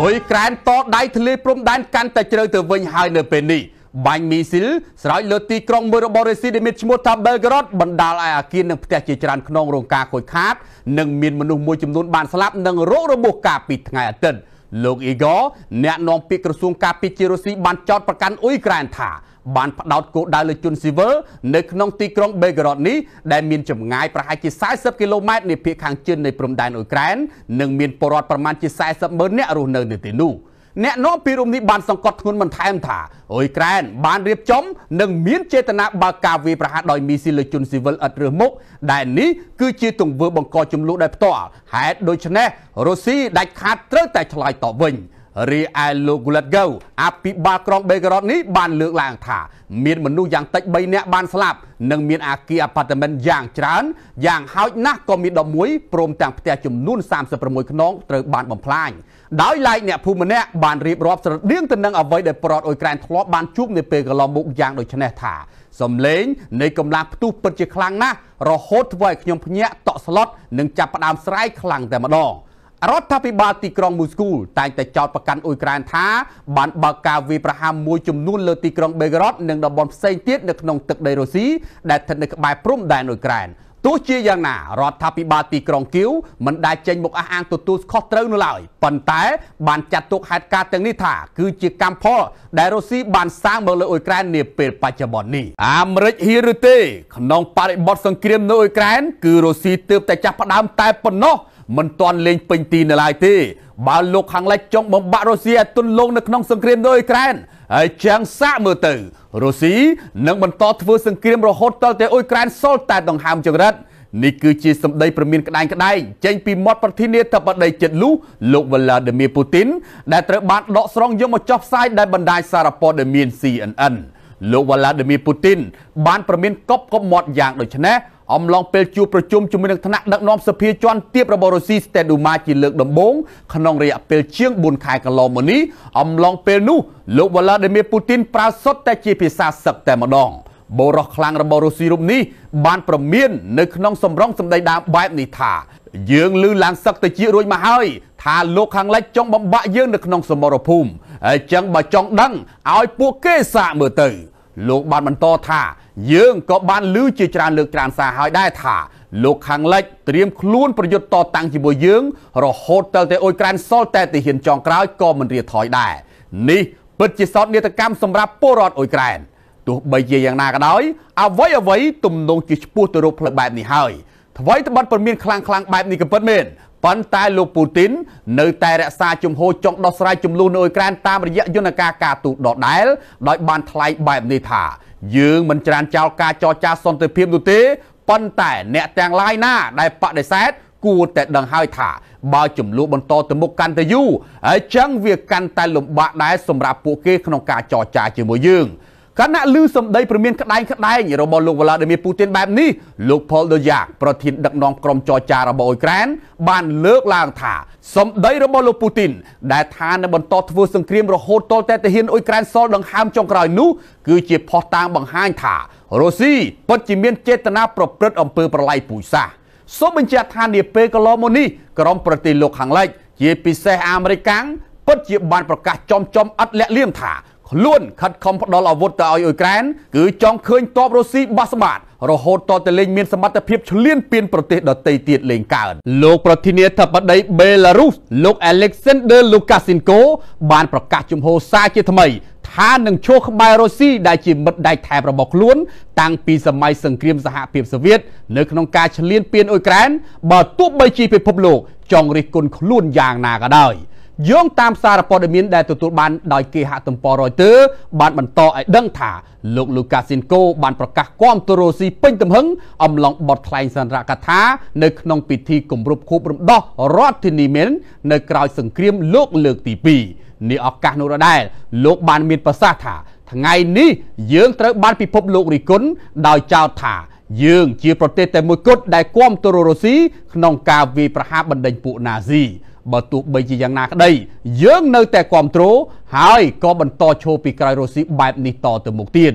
អុយក្រែនតដៃធ្លាយព្រំដែនកាន់តែជ្រៅទៅវិញហើយនៅពេលនេះបាញ់មីស៊ីលស្រោចលើទីក្រុងមួយរបស់រុស្ស៊ីដែលមានឈ្មោះថា Belgorod បណ្ដាលឲ្យអាគារនិងផ្ទះជាច្រើនក្នុងរោងការខូចខាត និងមានមនុស្សមួយចំនួនបានស្លាប់និងរងរបួសកាលពីថ្ងៃអាទិត្យលោកអ៊ីហ្គរអ្នកនាំពាក្យក្រសួងការពារជារុស្ស៊ីបានចោទប្រកាន់អ៊ុយក្រែនថា បានផ្ដោតគោលដៅលើជនស៊ីវិលនៅក្នុងទីក្រុងបេក្ករ៉តនេះដែលមានចម្ងាយប្រហែលជា40គីឡូម៉ែត្រនៃភាគខាងជើងនៃព្រំដែនអ៊ុយក្រែននិងមានពលរដ្ឋប្រមាណជា40ម៉ឺននាក់រស់នៅនៅទីនោះអ្នកនាំពីរុំនេះបានសង្កត់ធ្ងន់បន្ថែមថាអ៊ុយក្រែនបានរៀបចំនិងមានចេតនាបើកការវាយប្រហារដោយមីស៊ីលលើជនស៊ីវិលឥតរើសមុខដែលនេះគឺជាទង្វើបង្កចំនួនដោយផ្ទាល់ហេតុដូច្នេះរុស្ស៊ីដាច់ខាតត្រូវតែឆ្លើយតបវិញ។ រីឯលោក Gulagau អភិបាលក្រុងបេការ៉តនេះបានលើកឡើងថាមានមនុស្សយ៉ាងតិច3នាក់បានស្លាប់និងមានអាគារអាប៉ាតមិនយ៉ាងច្រើនយ៉ាងហោចណាស់ក៏មាន11ព្រមទាំងផ្ទះចំនួន36ខ្នងត្រូវបានបំផ្លាញដោយឡែកអ្នកភូមិម្នាក់បានរៀបរាប់ស្រដៀងទៅនឹងអ្វីដែលប្រតអ៊ុយក្រែនធ្លាប់បានជួបនៅពេលកន្លងមកយ៉ាងដូចនេះថាសំលេងនៃកម្លាំងផ្ទុះពិតជាខ្លាំងណាស់រហូតធ្វើឲ្យខ្ញុំភ្ញាក់តក់ស្លុតនិងចាប់ផ្ដើមស្រែកខ្លាំងតែម្ដង រដ្ឋាភិបាលទីក្រុងមូស្គូតែងតែចោទប្រកាន់អ៊ុយក្រែនថាបានបើកការវាយប្រហារមួយចំនួនលើទីក្រុងបេការ៉តនិងតំបន់ផ្សេងទៀតនៅក្នុងទឹកដីរុស្ស៊ីដែលស្ថិតនៅក្បែរព្រំដែនអ៊ុយក្រែនទោះជាយ៉ាងណារដ្ឋាភិបាលទីក្រុងគៀវមិនដែលចេញមុខអះអាងទទួលខុសត្រូវនោះឡើយប៉ុន្តែបានចាត់ទុកហេតុការណ៍ទាំងនេះថាគឺជាកម្មផលដែលរុស្ស៊ីបានសាងមកលើអ៊ុយក្រែននាពេលបច្ចុប្បន្ននេះអាមេរិកហ៊ានឬទេក្នុងបរិបទសង្គ្រាមនៅអ៊ុយក្រែនគឺរុស្ស៊ីទើបតែចាប់ផ្ដើមតែប៉ុណ្ណោះ មិនទាន់លេងពេញទីនៅឡើយទេបើលោកខាងលិចចង់បំបាក់រុស្ស៊ីឲ្យទន់លងនៅក្នុងសង្គ្រាមនៅអ៊ុយក្រែនហើយចាំងសាកមើលទៅរុស្ស៊ីនឹងបន្តធ្វើសង្គ្រាមរហូតដល់តែអ៊ុយក្រែនសល់តែដង្ហើមចង្រិតនេះគឺជាសម្ដីប្រមានក្តែងក្តែងចេញពីមាត់ប្រធានាធិបតីចិត្តលូលោក Vladimir Putin ដែលត្រូវបានដកស្រង់យកមកចុះផ្សាយដោយបណ្ដាញសារព័ត៌មាន CNN លោក Vladimir Putin បានប្រមានកប់កប់មាត់យ៉ាងដូចនេះ អំឡុងពេលជួបប្រជុំជាមួយនឹងថ្នាក់ដឹកនាំសភាជាន់ទាបរបស់រុស្ស៊ីស្តេឌូម៉ាជាលើកដំបូងក្នុងរយៈពេលជាង4ខែកន្លងមកនេះអំឡុងពេលនោះលោកវ៉ាឡាឌីមៀពូទីនប្រើសុទ្ធតែជាភាសាសឹកតែម្ដងបូរោះខ្លាំងរបស់រុស្ស៊ីរូបនេះបានប្រមាននៅក្នុងសម្រងសម្ដីដើមបែបនេះថាយើងលឺឡើងសឹកទៅជារួចមកហើយថាលោកខាងលិចចង់បំបាក់យើងនៅក្នុងសមរភូមិហើយចឹងបើចង់ដឹងឲ្យពួកគេសាកមើលទៅ លោកបានបន្តថាយើងក៏បានឮជាច្រើនលើកច្រើនសារហើយដែរថាលោកខាងលិចត្រៀមខ្លួនប្រយុទ្ធតតាំងជាមួយយើង រហូតដល់តែអ៊ុយក្រែនសល់តែទាហានចុងក្រោយក៏មិនរាថយដែរនេះពិតជាសោកនាដកម្មសម្រាប់ពលរដ្ឋអ៊ុយក្រែនទោះបីជាយ៉ាងណាក៏ដោយអ្វីអ្វីទំនងជាឈ្មោះទៅរកផ្លូវបែបនេះហើយអ្វីត្បិតប៉ុនមានខ្លាំងខ្លាំងបែបនេះក៏ពិតមែន ប៉ុន្តែលោកពូទីននៅតែរក្សាជំហរចង់ដោះស្រាយចំនួននៅអ៊ុយក្រែនតាមរយៈយន្តការការទូតដដែល ដោយបានថ្លែងបែបនេះថាយើងមិនច្រានចោលការចរចាសន្តិភាពនោះទេប៉ុន្តែអ្នកទាំងឡាយណា ដែលបដិសេធគួរតែដឹងហើយថាបើចំនួនបន្តទៅមុខកាន់តែយូរហើយចឹងវាកាន់តែលំបាកដែរសម្រាប់ពួកគេក្នុងការចរចាជាមួយយើង។ ខណៈឮសម្ដីប្រមានក្តែងក្តែងរបស់លោកវ្លាឌីមៀពូទីនបែបនេះលោកផលដូយ៉ាប្រធានដឹកនាំក្រុមចរចារបស់អ៊ុយក្រែនបានលើកឡើងថាសម្ដីរបស់លោកពូទីនដែលថានឹងបន្តធ្វើសង្គ្រាមរហូតទាល់តែទាហានអ៊ុយក្រែនសល់ដង្ហើមចុងក្រោយនោះគឺជាផុសតាងបង្ហាញថារុស្ស៊ីពិតជាមានចេតនាប្រព្រឹត្តអំពើប្រល័យពូជសាសន៍សូមបញ្ជាក់ថានាពេលកន្លងមកនេះក្រុមប្រទេសលោកខាងលិចជាពិសេសអាមេរិកកាំងពិតជាបានប្រកាសចំចំអត់លាក់លៀមថា ខ្លួនខិតខំផ្ដល់អាវុធទៅឲ្យអ៊ុយក្រែនគឺចង់ឃើញតបរុស្ស៊ីបោះសម្បាតរហូតតទៅលេងមានសមត្ថភាពឈ្លានពានប្រទេសដទៃទៀតលេងកើតលោកប្រធានាធិបតីបេឡារុសលោក Alexander Lukashenko បានប្រកាសជំហរសារជាថ្មីថានឹងឈោះក្បែររុស្ស៊ីដែលជាមិត្តដៃថែបរបស់ខ្លួន តាំងពីសម័យសង្គ្រាមសហភាពសូវៀតនៅក្នុងការឈ្លានពានអ៊ុយក្រែនបើទោះបីជាពិភពលោកចង់រិះគន់ខ្លួនយ៉ាងណាក៏ដោយ។ យោងតាមសារព័ត៌មានដែលទទួលបានដោយគេហទំព័រ Reuters បានបន្តឲ្យដឹងថាលោកលូកាស៊ីនកូបានប្រកាសគាំទ្ររុស្ស៊ីពេញទំហឹងអំឡុងបទថ្លែងសន្និកថានៅក្នុងពិធីគម្រប់ខួបរំដោះរដ្ឋធានីមែននៅក្រោយសង្គ្រាមលោកលើកទី2នេះឱកាសនោះដដែលលោកបានមានប្រសាសន៍ថាថ្ងៃនេះយើងត្រូវបានពិភពលោករិះគន់ដោយចោទថាយើងជាប្រទេសតែមួយគត់ដែលគាំទ្ររុស្ស៊ីក្នុងការវាយប្រហារបណ្ដេញពួកណាស៊ី បើទោះបីជាយ៉ាងណាក្តីយើងនៅតែគ្រប់គ្រងហើយក៏បន្តឈរពីក្រោយរុស្ស៊ីបែបនេះតទៅមុខទៀត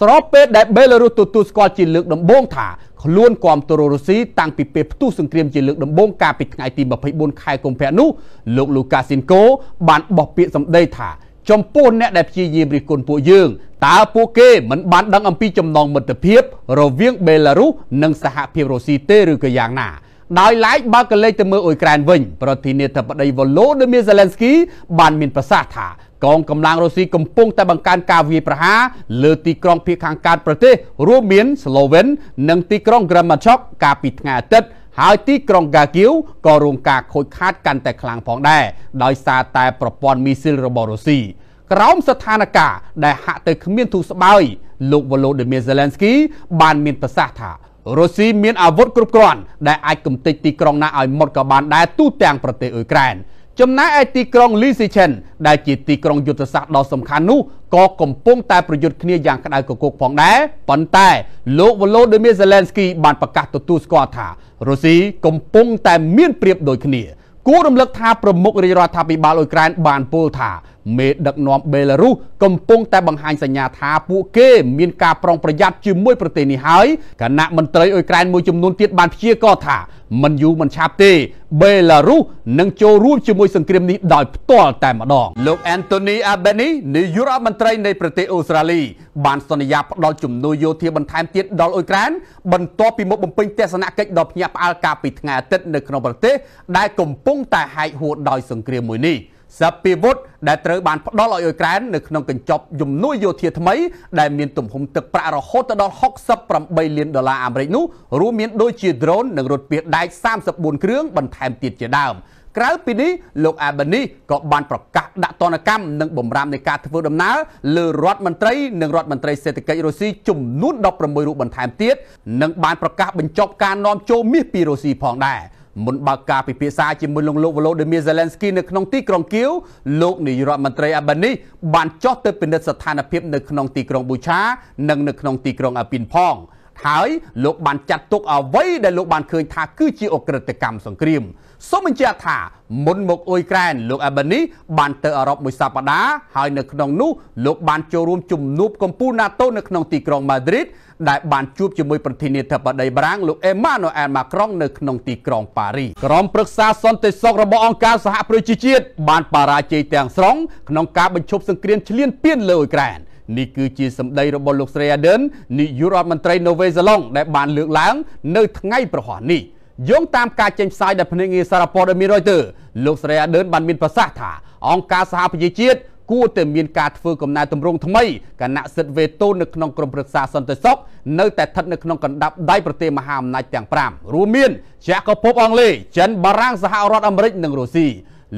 ស្របពេលដែលបេឡារុសទទួលស្គាល់ជាលើកដំបូងថាខ្លួនគាំទ្ររុស្ស៊ីតាំងពីពេលផ្ទុះសង្គ្រាមជាលើកដំបូងកាលពីថ្ងៃទី24ខែកុម្ភៈនោះលោកលូកាស៊ីនកូបានបោះពាក្យសម្ដីថាចំពោះអ្នកដែលព្យាយាមរិះគន់ពួកយើងតើពួកគេមិនបានដឹងអំពីចំណងមិត្តភាពរវាងបេឡារុសនិងសហភាពរុស្ស៊ីទេឬក៏យ៉ាងណា ដោយឡែកបើកលេចទៅមើលអ៊ុយក្រែនវិញប្រធានាធិបតីវ៉ូឡូឌីមៀហ្សេឡិនស្គីបានមានប្រសាសន៍ថាកងកម្លាំងរុស្ស៊ីកំពុងតែបង្កើនការវាយប្រហារលើទីក្រុងភាគខាងកើតប្រទេសរួមមានស្លូវិននិងទីក្រុងក្រាម៉ាឆុកកាលពីថ្ងៃអាទិត្យហើយទីក្រុងហ្គាគៀវក៏រងការខូចខាតកាន់តែខ្លាំងផងដែរដោយសារតែប្រព័ន្ធមីស៊ីលរបស់រុស្ស៊ីក្រោមស្ថានភាពដែលហាក់ទៅគ្មានទូស្បើយលោកវ៉ូឡូឌីមៀហ្សេឡិនស្គីបានមានប្រសាសន៍ថា រុស្ស៊ីមានអាវុធគ្រប់គ្រាន់ដែលអាចកំទេចទីក្រុងណាឲ្យមុតក៏បានដែរទូទាំងប្រទេសអ៊ុយក្រែនចំណែកឯទីក្រុងលីស៊ីឆិនដែលជាទីក្រុងយុទ្ធសាស្ត្រដ៏សំខាន់នោះក៏កំពុងតែប្រយុទ្ធគ្នាយ៉ាងក្តៅគគុកផងដែរប៉ុន្តែលោកវ៉ូឡូឌីមៀហ្សេឡែនស្គីបានប្រកាសទទួលស្គាល់ថារុស្ស៊ីកំពុងតែមានប្រៀបដូចគ្នាគួររំលឹកថាប្រមុខរាជរដ្ឋាភិបាលអ៊ុយក្រែនបានពោលថា មេដឹកនាំបេឡារុសកំពុងតែបង្ហាញសញ្ញាថាពួកគេមានការប្រុងប្រយ័ត្នជាមួយប្រទេសនេះហើយគណៈមន្ត្រីអ៊ុយក្រែនមួយចំនួនទៀតបានព្យាករថាមិនយូរមិនឆាប់ទេបេឡារុសនឹងចូលរួមជាមួយសង្គ្រាមនេះដោយផ្ទាល់តែម្ដងលោក Anthony Albanese នាយករដ្ឋមន្ត្រីនៃប្រទេសអូស្ត្រាលីបានសន្យាផ្ដល់ជំនួយយោធាបន្ថែមទៀតដល់អ៊ុយក្រែនបន្ទាប់ពីមកបំពេញទស្សនកិច្ចដ៏ភ្ញាក់ផ្អើលកាលពីថ្ងៃអាទិត្យនៅក្នុងប្រទេសដែលកំពុងតែហែកហួរដោយសង្គ្រាមមួយនេះ។សពិវុធ ដែលត្រូវបានផ្ដល់ឲ្យអ៊ុយក្រែននៅក្នុងកញ្ចប់ជំនួយយោធាថ្មីដែលមានទំហំទឹកប្រាក់រហូតដល់68លានដុល្លារអាមេរិកនោះរួមមានដូចជា drone និងរថពាសដែក34គ្រឿងបន្ថែមទៀតជាដើមក្រៅពីនេះលោកអាបានីក៏បានប្រកាសដាក់ទណ្ឌកម្មនិងបំរាមនៃការធ្វើដំណើរលើរដ្ឋមន្ត្រីនិងរដ្ឋមន្ត្រីសេដ្ឋកិច្ចរុស្ស៊ីចំនួន16រូបបន្ថែមទៀតនិងបានប្រកាសបញ្ចប់ការនាំចូលមាសពីរុស្ស៊ីផងដែរ។ មុនបើកការពិភាក្សាជាមួយលោកលោកវឡូឌីមៀហ្សេឡិនស្គីនៅក្នុងទីក្រុងគៀវលោកនាយរដ្ឋមន្ត្រីអាបានីបានចុះទៅពិនិត្យស្ថានភាពនៅក្នុងទីក្រុងប៊ូឆានិងនៅក្នុងទីក្រុងអាពីនផង ហើយលោកបានចាត់ទុកអ្វីដែលលោកបានឃើញថាគឺជាអក្រិតកម្មសង្គ្រាមសូមបញ្ជាក់ថាមុនមកអ៊ុយក្រែនលោកអាបានីបានទៅអឺរ៉ុបមួយសប្តាហ៍ហើយនៅក្នុងនោះលោកបានចូលរួមជំនួបកម្ពុជា NATO នៅក្នុងទីក្រុងម៉ាឌ្រីតដែលបានជួបជាមួយប្រធានាធិបតីបារាំងលោកអេម៉ានូអែលម៉ាក្រុងនៅក្នុងទីក្រុងប៉ារីសក្រុមប្រឹក្សាសន្តិសុខរបស់អង្គការសហប្រជាជាតិបានបរាជ័យទាំងស្រុងក្នុងការបញ្ឈប់សង្គ្រាមឈ្លានពានលើអ៊ុយក្រែន នេះគឺជាសម្ដីរបស់លោកស្រី Aden នាយករដ្ឋមន្ត្រីនូវេសេឡុងដែលបានលើកឡើង នៅថ្ងៃប្រហ័សនេះយោងតាមការចេញផ្សាយដោយភ្នាក់ងារសារព័ត៌មាន Reuters លោកស្រី Aden បានមានប្រសាសន៍ថាអង្គការសហប្រជាជាតិគួរតែមានការធ្វើកំណែតម្រង់ថ្មីគណៈសិទ្ធិវេតូនៅក្នុងក្រមប្រឹក្សាសន្តិសុខនៅតែស្ថិតនៅក្នុងកណ្ដាប់ដៃប្រទេសមហាអំណាចទាំង5រួមមានចក្រភពអង់គ្លេសចិនបារាំងសហរដ្ឋអាមេរិកនិងរុស្ស៊ី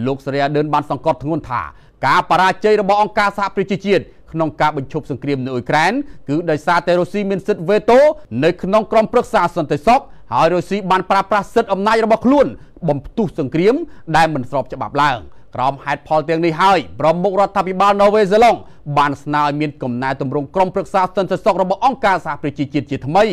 លោកសេរីអាដឺនបានសង្កត់ធ្ងន់ថាការបរាជ័យរបស់អង្គការសហប្រជាជាតិ ក្នុងការបញ្ឈប់សង្គ្រាមនៅអ៊ុយក្រែនគឺដោយសារតែរុស្ស៊ីមានសិទ្ធិវេតូនៅក្នុងក្រមប្រឹក្សាសន្តិសុខហើយរុស្ស៊ីបានប្រើប្រាស់សិទ្ធិអំណាចរបស់ខ្លួន បំផ្ទុះសង្គ្រាម ដែលមិនស្របច្បាប់ឡើង។ក្រោមហេតុផលទាំងនេះហើយប្រមុខរដ្ឋាភិបាលណូវេសេឡុងបានស្នើឲ្យមានកំណែទម្រង់ក្រុមប្រឹក្សាសន្តិសុខរបស់អង្គការសហប្រជាជាតិជាថ្មី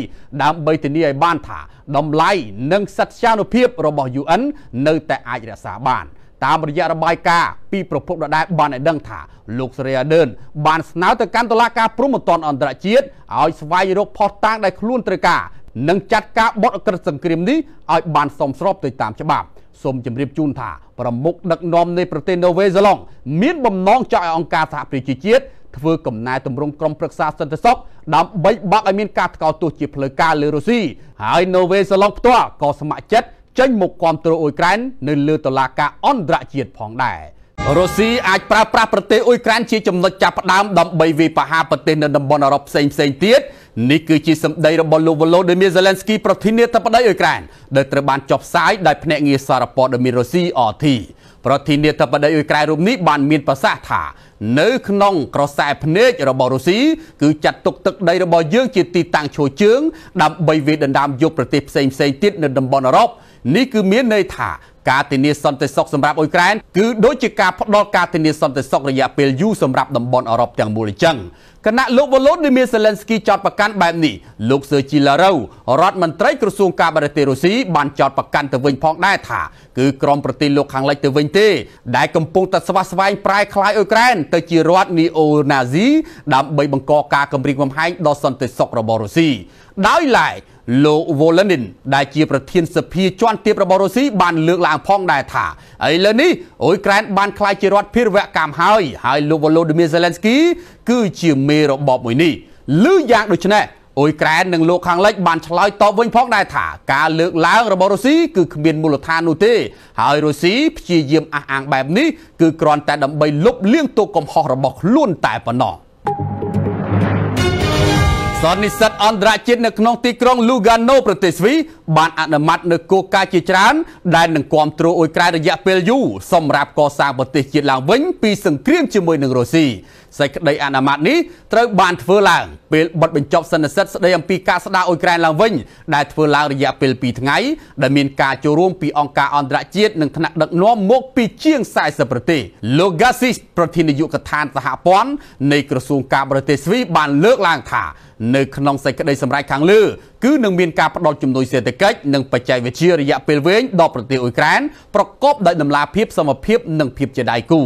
ដើម្បីធានាឲ្យបានថាតម្លៃនិងសត្យានុភាពរបស់ UN នៅតែអាចរក្សាបាន តាមរយៈរបាយការណ៍ពីប្រភពដដែលបានឲ្យដឹងថាលោកសេរីអាដឺនបានស្នើទៅកាន់តុលាការព្រហ្មទណ្ឌអន្តរជាតិឲ្យស្វែងរកផុសតាងដែលខ្លួនត្រូវការនិងចាត់ការបដអក្រិតសង្គ្រាមនេះឲ្យបានសមស្របទៅតាមច្បាប់សូមជម្រាបជូនថាប្រមុខដឹកនាំនៃប្រទេសនូវេសេឡុងមានបំណងចង់ឲ្យអង្គការសហប្រជាជាតិធ្វើកំណែតម្រង់ក្រុមប្រឹក្សាសន្តិសុខដើម្បីបាក់ឲ្យមានការថ្កោលទោសជាផ្លូវការលើរុស្ស៊ីហើយនូវេសេឡុងផ្ទាល់ក៏ស្ម័គ្រចិត្ត ចេញមកគាំទ្រអ៊ុយក្រែននៅលើតុលាការអន្តរជាតិផងដែររុស្ស៊ីអាចប្រើប្រាស់ប្រទេសអ៊ុយក្រែនជាចំណុចចាប់ផ្ដើមដើម្បីវាយប្រហារប្រទេសនៅតំបន់អឺរ៉ុបផ្សេងផ្សេងទៀតនេះគឺជាសម្ដីរបស់លោកវឡូឌីមៀហ្សេឡែនស្គីប្រធានាធិបតីអ៊ុយក្រែនដែលត្រូវបានចុះផ្សាយដោយភ្នាក់ងារសារព័ត៌មានរុស្ស៊ី RT ប្រធានាធិបតីអ៊ុយក្រែនរូបនេះបានមានប្រសាសន៍ថានៅក្នុងក្រសែភ្នែករបស់រុស្ស៊ីគឺចាត់ទុកទឹកដីរបស់យើងជាទីតាំងឈរជើងដើម្បីវាយដណ្ដើមយកប្រទេសផ្សេងផ្សេងទៀតនៅតំបន់អឺរ៉ុប នេះគឺមានន័យថាការធានាសន្តិសុខសម្រាប់អ៊ុយក្រែនគឺដូចជាការផ្ដល់ការធានាសន្តិសុខរយៈពេលយូរសម្រាប់តំបន់អឺរ៉ុបទាំងមូលអញ្ចឹងគណៈលោកវ៉ូឡូឌីមៀសេឡិនស្គីចោតប្រកាន់បែបនេះលោកសឺជីឡារ៉ូរដ្ឋមន្ត្រីក្រសួងការបរទេសរុស្ស៊ីបានចោតប្រកាន់ទៅវិញផងដែរថាគឺក្រមប្រទេសលោកខាងលិចទៅវិញទេ ដែលកំពុងតែស្វាស្វែងប្រែក្លាយអ៊ុយក្រែនទៅជារដ្ឋនីអូណាស៊ីដើម្បីបង្កការគំរាមកំហែងដល់សន្តិសុខរបស់រុស្ស៊ីដោយឡែក លោក Volanin ដែលជាប្រធានសភាជាន់ទាបរបស់រុស្ស៊ីបានលើកឡើងផងដែរថាឥឡូវនេះអ៊ុយក្រែនបានក្លាយជារដ្ឋភារវកម្មហើយហើយលោក Volodymyr Zelensky គឺជាមេរបបមួយនេះឮយ៉ាងដូចនេះអ៊ុយក្រែននិងលោកខាងលិចបានឆ្លើយតបវិញផងដែរថាការលើកឡើងរបស់រុស្ស៊ីគឺគ្មានមូលដ្ឋាននោះទេ ហើយរុស្ស៊ីព្យាយាមអះអាងបែបនេះគឺគ្រាន់តែដើម្បីលុបលាងទោសកំហុសរបស់ខ្លួនតែប៉ុណ្ណោះ សន្និសិទអន្តរជាតិនៅក្នុងទីក្រុង Lugano ប្រទេសស្វីបានអនុម័តនៅគោលការណ៍ជាច្រើន ដែលនឹងគ្រប់គ្រងអ៊ុយក្រែនរយៈពេលយូរសម្រាប់កសាងប្រទេសជាតិឡើងវិញពីសង្គ្រាមជាមួយនឹងរុស្ស៊ីសេចក្តីអនុម័តនេះត្រូវបានធ្វើឡើងពេលបិទបញ្ចប់សន្និសិទស្តីអំពីការស្ដារអ៊ុយក្រែនឡើងវិញដែលធ្វើឡើងរយៈពេល2ថ្ងៃដែលមានការចូលរួមពីអង្គការអន្តរជាតិនិងថ្នាក់ដឹកនាំមកពីជាង40ប្រទេសលោក Gassis ប្រធាននាយកដ្ឋានសហព័ន្ធនៃក្រសួងការបរទេសស្វីបានលើកឡើងថានៅក្នុងសេចក្តីសម្រេចខាងលើគឺនឹងមានការផ្តល់ជំនួយសេដ្ឋកិច្ចនិងបច្ចេកវិទ្យារយៈពេលវែងដល់ប្រទេសអ៊ុយក្រែនប្រកបដោយដំណាភាពសមភាពនិងភាពជាដៃគូ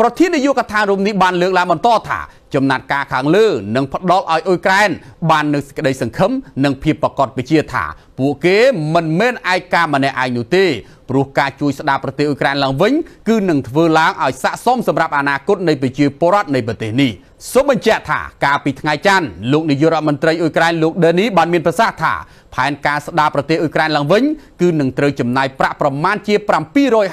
ប្រធាននាយកដ្ឋានរំនេះបានលើកឡើងបន្តថាចំណាត់ការខាងលើនឹងផ្ដល់ឲ្យអ៊ុយក្រែនបាននូវសេចក្តីសង្ឃឹមនិងភាពប្រកបវិជ្ជាថា ពួកគេមិនមែនឯកាម្នាក់ឯងនោះទេព្រោះការជួយស្ដារប្រទេសអ៊ុយក្រែនឡើងវិញគឺនឹងធ្វើឡើងឲ្យស័ក្តិសមសម្រាប់អនាគតនៃប្រជាពលរដ្ឋនៃប្រទេសនេះសូមបញ្ជាក់ថាកាលពីថ្ងៃច័ន្ទលោកនាយករដ្ឋមន្ត្រីអ៊ុយក្រែនលោកដេនីបានមានប្រសាសន៍ថាផែនការស្ដារប្រទេសអ៊ុយក្រែនឡើងវិញគឺនឹងត្រូវចំណាយប្រាក់ប្រមាណជា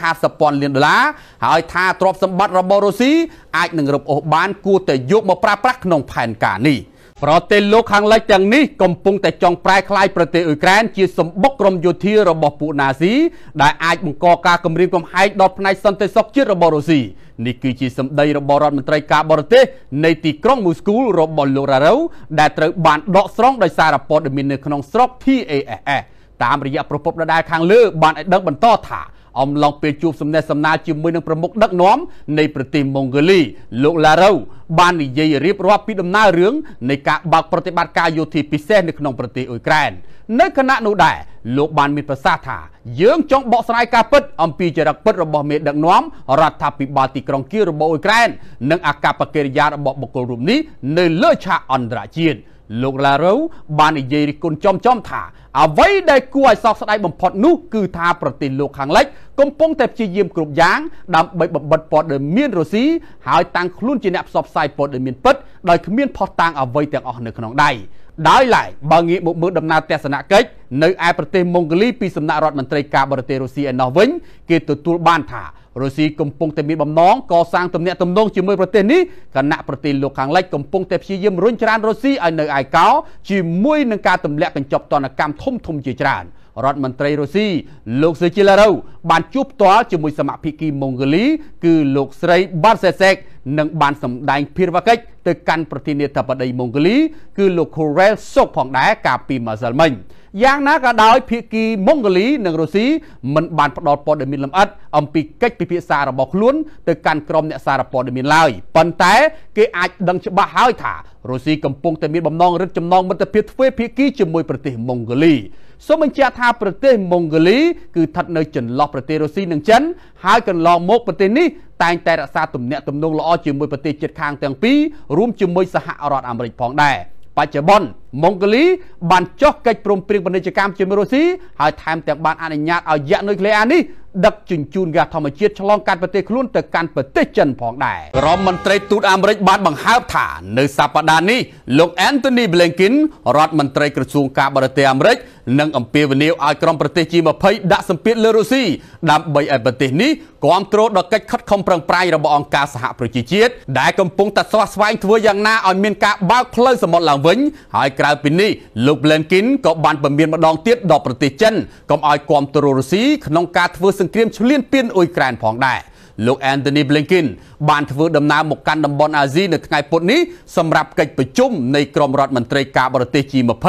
750ពាន់លានដុល្លារហើយថាទ្រព្យសម្បត្តិរបស់រុស្ស៊ីអាចនឹងរឹបអូសបានគួរតែយកមកប្រើប្រាស់ក្នុងផែនការនេះ ប្រទេសលោកខាងលិចទាំងនេះកំពុងតែចង់ប្រែក្លាយប្រទេសអ៊ុយក្រែនជាសម្បុកក្រុមយោធារបស់ពួកណាស៊ីដែលអាចបង្កការគំរាមកំហែងដល់ផ្នែកសន្តិសុខជាតិរបស់រុស្ស៊ីនេះគឺជាសម្ដីរបស់រដ្ឋមន្ត្រីការបរទេសនៃទីក្រុងមូស្គូរបស់លោករ៉ារ៉ូដែលត្រូវបានដកស្រង់ដោយសារព័ត៌មាននៅក្នុងស្រុក TASS តាមរយៈប្រពន្ធដដែលខាងលើបានឲ្យដឹងបន្តថា អំឡុងពេលជួបសំណេះសំណាលជាមួយនឹងប្រមុខដឹកនាំនៃប្រទេសម៉ុងហ្គូលីលោកឡារ៉ូបាននិយាយរៀបរាប់ពីដំណើររឿងនៃការបើកប្រតិបត្តិការយោធាពិសេសនៅក្នុងប្រទេសអ៊ុយក្រែននៅគណៈនោះដែរលោកបានមានប្រសាសន៍ថាយើងចង់បកស្រាយការពិតអំពីចរិតពិតរបស់មេដឹកនាំរដ្ឋាភិបាលទីក្រុងគៀវរបស់អ៊ុយក្រែននិងអកប្បកិរិយារបស់បុគ្គលរូបនេះនៅលើឆាកអន្តរជាតិ លោកឡារ៉ូបាននិយាយរិះគន់ចំចំថាអ្វីដែលគួរឲ្យសោកស្ដាយបំផុតនោះគឺថាប្រទេសលោកខាងលិចកំពុងតែព្យាយាមគ្រប់យ៉ាងដើម្បីបំបិតព័ត៌មានរុស្ស៊ីហើយតាំងខ្លួនជាអ្នកផ្សព្វផ្សាយព័ត៌មានពិតដោយគ្មានផុសតាងអ្វីទាំងអស់នៅក្នុងដៃដោយឡែកបើងាកមកមើលដំណើរទស្សនកិច្ចនៅឯប្រទេសម៉ុងហ្គូលីពីសំណាក់រដ្ឋមន្ត្រីការបរទេសរុស្ស៊ីឯណោះវិញគេទទួលបានថា រុស្ស៊ីកំពុងតែមានបំណងកសាងទំនាក់ទំនងជាមួយប្រទេសនេះគណៈប្រទេសលោកខាងលិចកំពុងតែព្យាយាមរុញច្រានរុស្ស៊ីឲ្យនៅឯកោជាមួយនឹងការទម្លាក់កញ្ចប់ទណ្ឌកម្មធំធំជាច្រើនរដ្ឋមន្ត្រីរុស្ស៊ីលោកស៊ឺជីឡារ៉ូបានជួបផ្ទាល់ជាមួយសមាភិកីម៉ុងហ្គូលី គឺលោកស្រីបាត់សេសេកនិងបានសម្ដែងភារវកិច្ចទៅកាន់ប្រធានាធិបតីម៉ុងហ្គូលី គឺលោក Korel Sok ផងដែរកាលពីម្សិលមិញ យ៉ាងណាក៏ដោយភាគីម៉ុងហ្គូលីនិងរុស្ស៊ីមិនបានផ្ដល់ព័ត៌មានលម្អិតអំពីកិច្ចពិភាក្សារបស់ខ្លួនទៅកាន់ក្រុមអ្នកសារព័ត៌មានឡើយប៉ុន្តែគេអាចដឹងច្បាស់ហើយថារុស្ស៊ីកំពុងតែមានបំណងរឹតចំណងមិត្តភាពទ្វេភាគីជាមួយប្រទេសម៉ុងហ្គូលីសូមបញ្ជាក់ថាប្រទេសម៉ុងហ្គូលីគឺស្ថិតនៅចន្លោះប្រទេសរុស្ស៊ីនិងចិនហើយកន្លងមកប្រទេសនេះតែងតែរក្សាទំនាក់ទំនងល្អជាមួយប្រទេសជិតខាងទាំងពីររួមជាមួយសហរដ្ឋអាមេរិកផងដែរបច្ចុប្បន្ន ម៉ុងហ្គូលីបានចុះកិច្ចព្រមព្រៀងពាណិជ្ជកម្មជាមួយរុស្ស៊ីហើយថែមទាំងបានអនុញ្ញាតឲ្យយៈនុយក្លេអ៊ែរនេះដឹកជញ្ជូនហ្គាសធម្មជាតិឆ្លងកាត់ប្រទេសខ្លួនទៅកាន់ប្រទេសចិនផងដែររដ្ឋមន្ត្រីទូតអាមេរិកបានបង្ហើបថានៅសប្តាហ៍នេះលោក Anthony Blinken រដ្ឋមន្ត្រីក្រសួងការបរទេសអាមេរិកនឹងអំពាវនាវឲ្យក្រុមប្រទេស G20 ដាក់សម្ពាធលើរុស្ស៊ីដើម្បីឲ្យប្រទេសនេះគ្រប់គ្រងដល់កិច្ចខិតខំប្រឹងប្រែងរបស់អង្គការសហប្រជាជាតិដែលកំពុងតែស្វះស្វែងធ្វើយ៉ាងណាឲ្យមានការបើកផ្លូវសមុទ្រឡើងវិញហើយក្រៅពីនេះលោក Blinken ក៏បានពមៀនម្ដងទៀតដល់ប្រទេសចិនកុំឲ្យគ្រប់គ្រងរុស្ស៊ីក្នុងការធ្វើសង្គ្រាមឈ្លានពានអ៊ុយក្រែនផងដែរលោក Anthony Blinken បានធ្វើដំណើរមកកាន់តំបន់អាស៊ីនៅថ្ងៃពុធនេះសម្រាប់កិច្ចប្រជុំនៃក្រុមរដ្ឋមន្ត្រីការបរទេស G20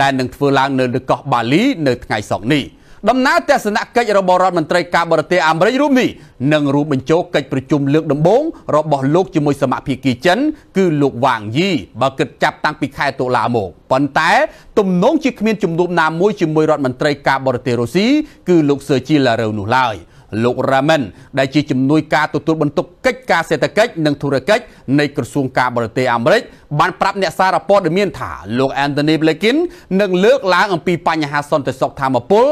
ដែលនឹងធ្វើឡើងនៅលើកោះបាលីនៅថ្ងៃសុក្រនេះ ដំណើរទស្សនកិច្ចរបស់រដ្ឋមន្ត្រីការបរទេសអាមេរិករួមនេះនឹងរួមបញ្ចូលកិច្ចប្រជុំលើកដំបូងរបស់លោកជាមួយសមាភិកីចិន គឺលោកវ៉ាងយីបើគិតចាប់តាំងពីខែតុលាមកប៉ុន្តែទំនងជាគ្មានជំនួបណាមួយជាមួយរដ្ឋមន្ត្រីការបរទេសរុស្ស៊ីគឺលោកសឺជីឡារ៉ូនោះឡើយ លោក Ramen ដែលជាជំនួយការទទួលបន្ទុកកិច្ចការសេដ្ឋកិច្ចនិងធុរកិច្ចនៃក្រសួងការបរទេសអាមេរិកបានប្រាប់អ្នកសារព័ត៌មានថាលោក Anthony Blinken នឹងលើកឡើងអំពីបញ្ហាសន្តិសុខធម្មពល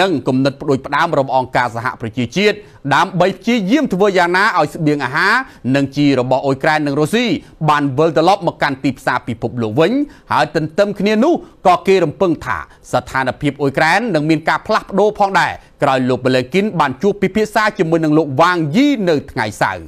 និងគំនិតផ្ដួចផ្ដើមរបស់អង្គការសហប្រជាជាតិដើម្បីព្យាយាមធ្វើយ៉ាងណាឲ្យស្បៀងអាហារនិងជីរបស់អ៊ុយក្រែននិងរុស្ស៊ីបានវិលត្រឡប់មកកាន់ទីផ្សារពិភពលោកវិញហើយទន្ទឹមគ្នានោះក៏គេរំពឹងថាស្ថានភាពអ៊ុយក្រែននឹងមានការផ្លាស់ប្ដូរផងដែរក្រោយលោក Blinken បានជួបពិភាក្សាជាមួយនឹងលោកវ៉ាងយីនៅថ្ងៃសៅរ៍